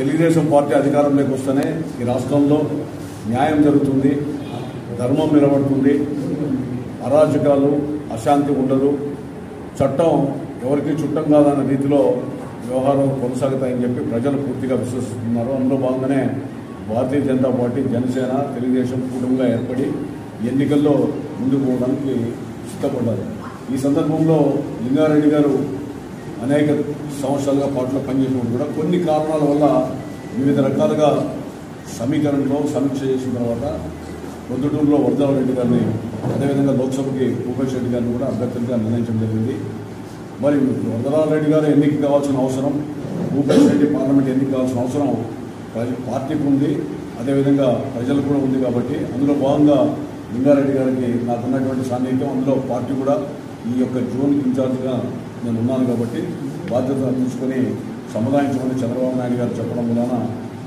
Telugu Desam party అధికారంలోకి వస్తేనే ఈ రాష్ట్రంలో న్యాయం జరుగుతుంది ధర్మం నిలబడుతుంది అరాజకాలు అశాంతి ఉండదు. చట్టం ఎవరికి చుట్టం కాదన్న రీతిలో వ్యవహారం కొనసాగుతాయని చెప్పి ప్రజలు పూర్తిగా విశ్వసిస్తున్నారు. అందులో భాగంగానే భారతీయ జనతా పార్టీ జనసేన తెలుగుదేశం కుటుంబంగా ఏర్పడి ఎన్నికల్లో ముందుకు పోవడానికి సిద్ధపడ్డారు. ఈ సందర్భంలో లింగారెడ్డి గారు అనేక సంవత్సరాలుగా పాటలో పనిచేసినప్పుడు కూడా కొన్ని కారణాల వల్ల వివిధ రకాలుగా సమీకరణలో సమీక్ష చేసిన తర్వాత పొద్దుటూరులో వరదరావు వరదారెడ్డి గారిని అదేవిధంగా లోక్సభకి భూపేష్ రెడ్డి గారిని కూడా అభ్యర్థులుగా నిర్ణయించడం జరిగింది. మరి వరదరారెడ్డి గారు ఎన్నిక కావాల్సిన అవసరం భూపేష్ రెడ్డి పార్లమెంట్ ఎన్నిక కావాల్సిన అవసరం ప్రజ- పార్టీకి ఉంది అదేవిధంగా ప్రజలకు కూడా ఉంది కాబట్టి అందులో భాగంగా లింగారెడ్డి గారికి నాకున్నటువంటి సాన్నిహిత్యం అందులో పార్టీ కూడా ఈ యొక్క జోన్ ఇన్ఛార్జ్గా నేను ఉన్నాను కాబట్టి బాధ్యత తీసుకొని సముదాయించుకొని చంద్రబాబు నాయుడు గారు చెప్పడం వలన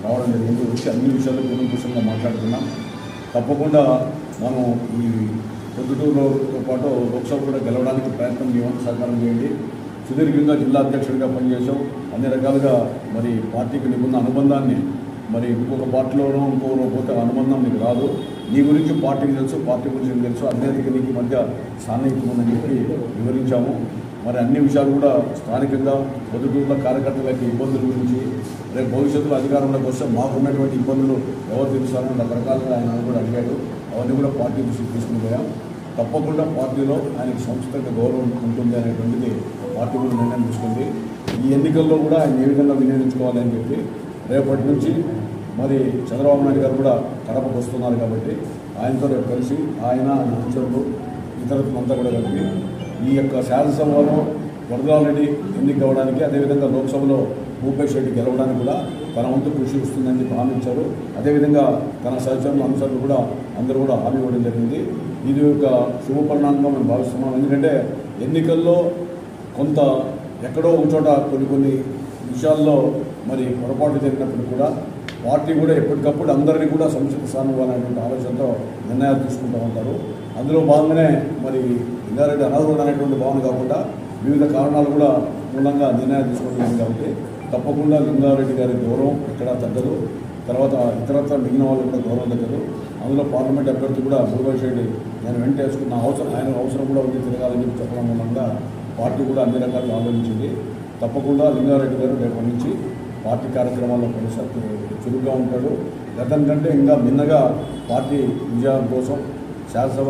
రావడం జరిగింది. వచ్చి అన్ని విషయాలు కూలంకుషంగా మాట్లాడుతున్నాం తప్పకుండా మనం ఈ పొద్దుటూరుతో పాటు లోక్సభ కూడా గెలవడానికి ప్రయత్నం చేయమని సహకారం చేయండి. సుదీర్ఘంగా జిల్లా అధ్యక్షుడిగా పనిచేసాం అన్ని రకాలుగా మరి పార్టీకి నీకున్న అనుబంధాన్ని మరి ఇంకొక పార్టీలోనో ఇంకొకరు పోతే అనుబంధం నీకు రాదు. నీ గురించి పార్టీకి తెలుసు పార్టీ గురించి తెలుసు. అన్నిటికీ నీకు మధ్య సాన్నిహిత్యం ఉందని చెప్పి వివరించాము. మరి అన్ని విషయాలు కూడా స్థానికంగా పొద్దుటూరులో కార్యకర్తలకి ఇబ్బందుల గురించి రేపు భవిష్యత్తులో అధికారంలోకి వస్తే మాకున్నటువంటి ఇబ్బందులు ఎవరు తెలుస్తారని రకరకాలుగా ఆయన కూడా అడిగాడు. అవన్నీ కూడా పార్టీ దృష్టికి తీసుకుని పోయాం తప్పకుండా పార్టీలో ఆయనకు సంస్థకు గౌరవం ఉంటుంది అనేటువంటిది పార్టీ కూడా నిర్ణయం తీసుకుంది. ఈ ఎన్నికల్లో కూడా ఆయన ఏ విధంగా వినియోగించుకోవాలని చెప్పి రేపటి నుంచి మరి చంద్రబాబు నాయుడు గారు కూడా కడపకు వస్తున్నారు కాబట్టి ఆయనతో రేపు కలిసి ఆయన ఆయన అనుచరులు ఇతరులంతా కూడా కలిపి ఈ యొక్క శాసనసభలో వరదారెడ్డి ఎన్నిక అవ్వడానికి అదేవిధంగా లోక్సభలో భూపేష్ రెడ్డి గెలవడానికి కూడా తన వంతు కృషి ఇస్తుందని చెప్పి హామీ ఇచ్చారు. అదేవిధంగా తన సహచరులు అనుసరులు కూడా అందరూ కూడా హామీ ఇవ్వడం జరిగింది. ఇది ఒక శుభ పరిణామంగా మేము భావిస్తున్నాం. ఎందుకంటే ఎన్నికల్లో కొంత ఎక్కడో ఒక చోట కొన్ని కొన్ని విషయాల్లో మరి పొరపాటు జరిగినప్పుడు కూడా పార్టీ కూడా ఎప్పటికప్పుడు అందరినీ కూడా సంక్షిప్త స్థానం ఇవ్వాలనేటువంటి ఆలోచనతో నిర్ణయాలు తీసుకుంటూ ఉంటారు. అందులో భాగంగానే మరి లింగారెడ్డి అనర్హుడు అనేటువంటి భావన కాకుండా వివిధ కారణాలు కూడా మూలంగా నిర్ణయాలు తీసుకోవడం కాబట్టి తప్పకుండా లింగారెడ్డి గారి గౌరవం ఎక్కడ తగ్గదు. తర్వాత ఇతరత్ర మిగిలిన వాళ్ళు కూడా గౌరవం తగ్గదు. అందులో పార్లమెంట్ అభ్యర్థి కూడా భూపేష్ రెడ్డి నేను వెంట వేసుకున్న అవసరం ఆయన అవసరం కూడా ఉంది తిరగాలని చెప్పి చెప్పడం మూలంగా పార్టీ కూడా అన్ని రకాలుగా ఆలోచించింది. తప్పకుండా లింగారెడ్డి గారు రేపటి నుంచి పార్టీ కార్యక్రమాల్లో కొనసాగుతూ చురుగ్గా ఉంటాడు. గతం కంటే ఇంకా భిన్నగా పార్టీ విజయం కోసం శాసనసభ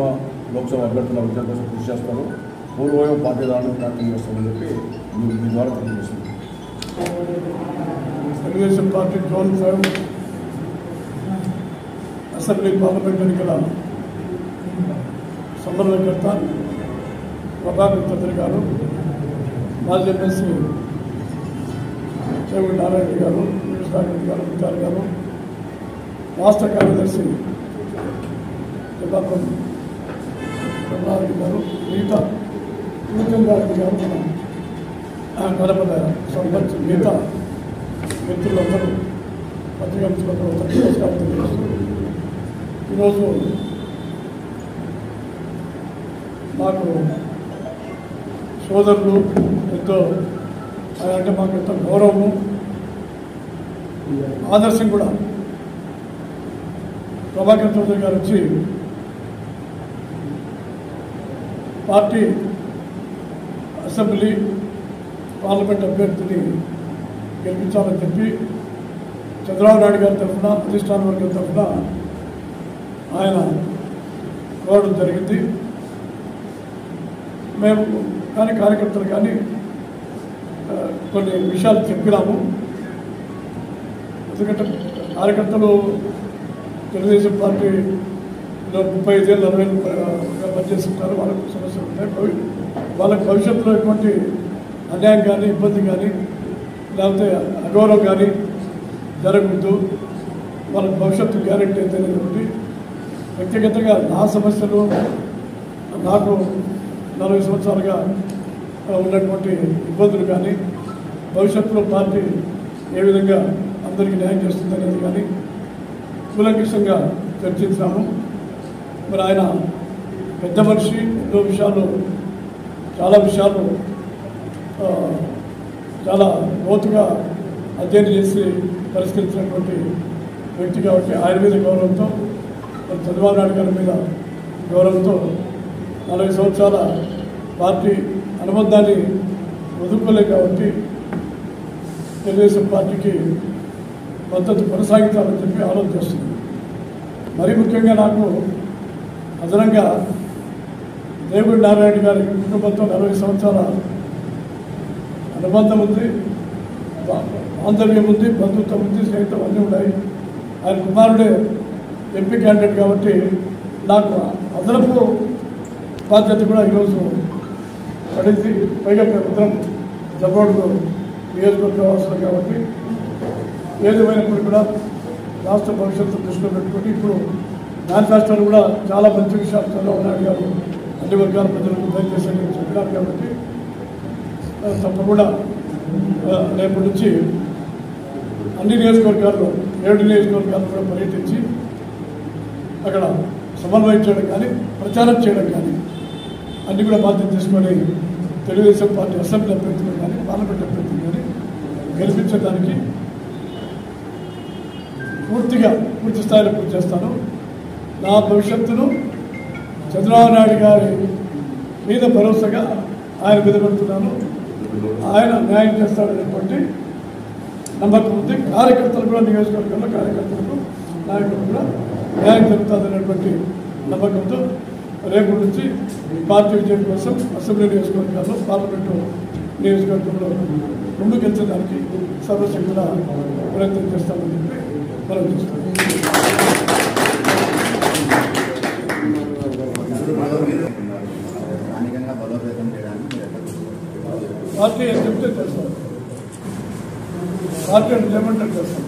లోక్సభ అభ్యర్థుల విజయం కోసం కృషి చేస్తాను పూర్వయం పార్టీ రావడానికి చేస్తామని చెప్పి మీ మీ ద్వారా తెలియజేస్తుంది. Telugu Desam party zone five assembly parliament ఎన్నికల సమన్వయకర్త ప్రభాకర్ చౌదరి గారు మాజీ ఎమ్మెల్సీ చెవి నారాయణ గారు రెడ్డి గారు గారు రాష్ట్ర కార్యదర్శి విభాగం బ్రహ్మారెడ్డి గారు మిగతా పూజంగారెడ్డి గారు మన ఆ కడప సర్పంచ్ మిగతా మిత్రులందరూ పత్రికా మిత్రులందరూ నమస్కారం తెలియజేస్తూ ఈరోజు మాకు సోదరులు ఎంతో ఆయన అంటే మాకు ఎంతో గౌరవము ఆదర్శం కూడా ప్రభాకర్ చౌదరి గారు వచ్చి పార్టీ అసెంబ్లీ పార్లమెంట్ అభ్యర్థిని గెలిపించాలని చెప్పి చంద్రబాబు నాయుడు గారి తరఫున ప్రతిష్టాన వర్గం తరఫున ఆయన కోరడం జరిగింది. మేము కానీ కార్యకర్తలు కానీ కొన్ని విషయాలు చెప్పినాము. ఎందుకంటే కార్యకర్తలు తెలుగుదేశం పార్టీ ముప్పై ఐదేళ్ళు అరవై ఏళ్ళు పనిచేస్తుంటారు. వాళ్ళకు సమస్యలు ఉంటాయి. కోవిడ్ వాళ్ళకి భవిష్యత్తులో ఎటువంటి అన్యాయం కానీ ఇబ్బంది కానీ లేకపోతే అగౌరవం కానీ జరగకూడదు. వాళ్ళకి భవిష్యత్తు గ్యారెంటీ అయితే ఒకటి. వ్యక్తిగతంగా నా సమస్యలు నాకు నలభై సంవత్సరాలుగా ఉన్నటువంటి ఇబ్బందులు కానీ భవిష్యత్తులో పార్టీ ఏ విధంగా అందరికీ న్యాయం చేస్తుంది అనేది కానీ కులంకిషంగా చర్చించాము. మరి ఆయన పెద్ద మనిషి ఎన్నో విషయాలు చాలా విషయాలు చాలా లోతుగా అధ్యయనం చేసి పరిష్కరించినటువంటి వ్యక్తి కాబట్టి ఆయన మీద గౌరవంతో మరి చంద్రబాబు నాయుడు గారి మీద గౌరవంతో నలభై సంవత్సరాల పార్టీ అనుబంధాన్ని వదులుకోలేదు కాబట్టి తెలుగుదేశం పార్టీకి మద్దతు కొనసాగించాలని చెప్పి ఆలోచన చేస్తుంది మరీ ముఖ్యంగా నాకు అదనంగా దేవుడి నారాయణ గారి కుటుంబంతో నలభై సంవత్సరాల అనుబంధం ఉంది బాంధవ్యం ఉంది బంధుత్వం ఉంది స్నేహితం అన్నీ ఉన్నాయి. ఆయన కుమారుడే ఎంపీ క్యాండిడేట్ కాబట్టి నాకు అదనపు బాధ్యత కూడా ఈరోజు పడింది. పైగా ప్రభుత్వం జబ్బోడుకు నియోజకవర్గం అవసరం కాబట్టి ఏదేమైనప్పుడు కూడా రాష్ట్ర భవిష్యత్తు దృష్టిలో పెట్టుకుని ఇప్పుడు మేనిఫెస్టోలు కూడా చాలా మంచి విషయాలు చంద్రబాబు నాయుడు గారు అన్ని వర్గాల ప్రజలకు దయచేసి చెప్పినారు కాబట్టి తప్పకుండా రేపటి నుంచి అన్ని నియోజకవర్గాల్లో ఏడు నియోజకవర్గాలు కూడా పర్యటించి అక్కడ సమన్వయం చేయడం కానీ ప్రచారం చేయడం కానీ అన్ని కూడా బాధ్యత తీసుకొని తెలుగుదేశం పార్టీ అసెంబ్లీ అభ్యర్థులు కానీ పార్లమెంట్ అభ్యర్థులు కానీ గెలిపించడానికి పూర్తిగా పూర్తి స్థాయిలో పూర్తి చేస్తాను. నా భవిష్యత్తును చంద్రబాబు నాయుడు గారి మీద భరోసాగా ఆయన విధపెడుతున్నాను ఆయన న్యాయం చేస్తాడనేటువంటి నమ్మకం ఉంది కార్యకర్తలు కూడా నియోజకవర్గంలో కార్యకర్తలకు నాయకులు కూడా న్యాయం జరుగుతుందనేటువంటి నమ్మకంతో రేపు నుంచి పార్టీ విజయం కోసం అసెంబ్లీ నియోజకవర్గాల్లో పార్లమెంటు నియోజకవర్గంలో ముందుకెళ్చడానికి సర్వశక్తుల ప్రయత్నం చేస్తామని చెప్పి మనం చూస్తాం పార్టీ ఏం చెప్తే చేస్తాం పార్టీ అంటే ఏమంటారు చేస్తాం